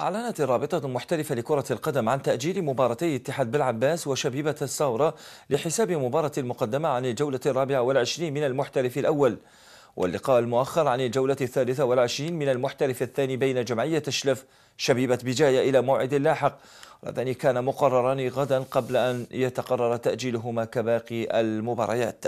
أعلنت الرابطة المحترفة لكرة القدم عن تأجيل مباراتي اتحاد بالعباس وشبيبة الثورة لحساب مباراة المقدمة عن الجولة الرابعة والعشرين من المحترف الأول. واللقاء المؤخر عن الجولة الثالثة والعشرين من المحترف الثاني بين جمعية الشلف شبيبة بجاية إلى موعد لاحق. اللذان كان مقرران غدا قبل أن يتقرر تأجيلهما كباقي المباريات.